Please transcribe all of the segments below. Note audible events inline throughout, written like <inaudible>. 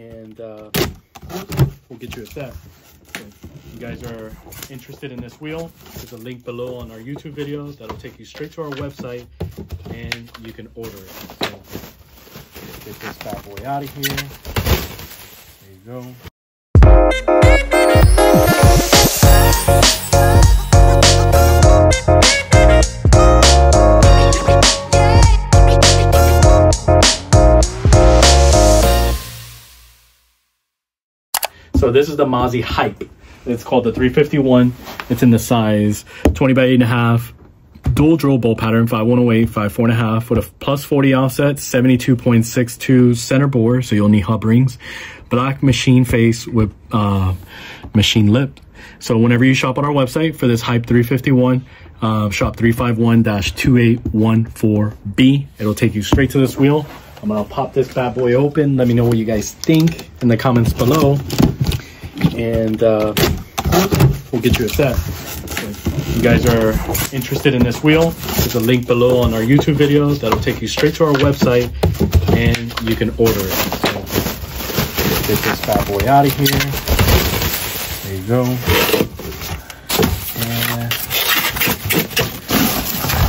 and uh, we'll get you a set. If you guys are interested in this wheel, there's a link below on our YouTube video that'll take you straight to our website and you can order it. So get this bad boy out of here. There you go. So this is the Mazzi Hype. It's called the 351. It's in the size 20 by 8.5. Dual drill bolt pattern, 5108, 54.5 with a plus 40 offset, 72.62 center bore, so you'll need hub rings. Black machine face with uh, machine lip. So whenever you shop on our website for this Hype 351, uh, shop 351-2814B. It'll take you straight to this wheel. I'm gonna pop this bad boy open. Let me know what you guys think in the comments below. And uh, we'll get you a set. If you guys are interested in this wheel, there's a link below on our YouTube video that'll take you straight to our website and you can order it. So get this bad boy out of here. There you go. And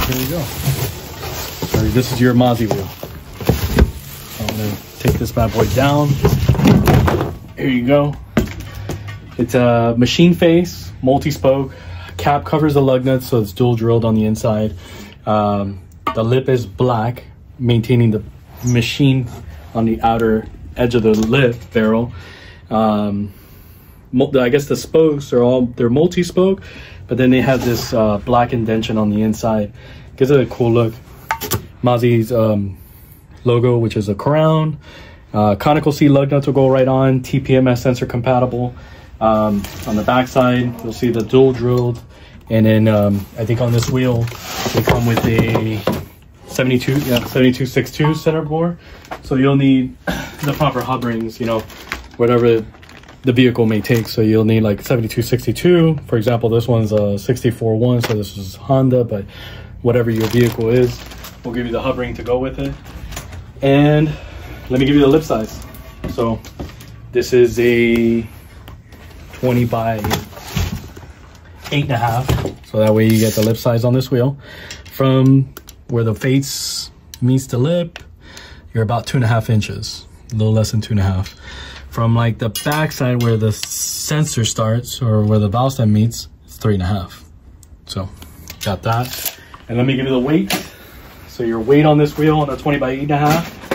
there you go. This is your Mazzi wheel. I'm gonna take this bad boy down. Here you go. It's a machine face, multi-spoke. Cap covers the lug nuts, so it's dual drilled on the inside. Um, the lip is black, maintaining the machine on the outer edge of the lip barrel. Um, I guess the spokes are all they're multi-spoke, but then they have this uh, black indentation on the inside. Gives it a cool look. Mazzi's um, logo, which is a crown. Uh, conical C lug nuts will go right on. TPMS sensor compatible. Um, on the back side, you'll see the dual drilled. And then um, I think on this wheel, they come with a 72, yeah, 7262 center bore. So you'll need <coughs> the proper hub rings, you know, whatever the vehicle may take. So you'll need like 7262. For example, this one's a 641, so this is Honda, but whatever your vehicle is, we'll give you the hub ring to go with it. And let me give you the lip size. So this is a 20 by eight and a half. So that way you get the lip size on this wheel. From where the face meets the lip, you're about two and a half inches, a little less than two and a half. From like the back side where the sensor starts or where the valve stem meets, it's three and a half. So got that. And let me give you the weight. So your weight on this wheel on a 20 by eight and a half,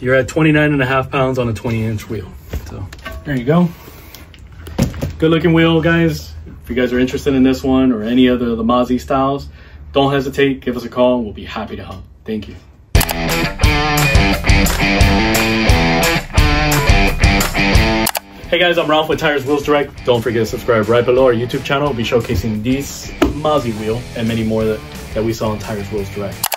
you're at 29 and a half pounds on a 20 inch wheel. So there you go. Good looking wheel, guys. If you guys are interested in this one or any other of the Mazzi styles, don't hesitate. Give us a call. We'll be happy to help. Thank you. Hey guys, I'm Ralph with Tires Wheels Direct. Don't forget to subscribe right below our YouTube channel. We'll be showcasing these Mazzi wheel and many more that, that we saw on Tires Wheels Direct.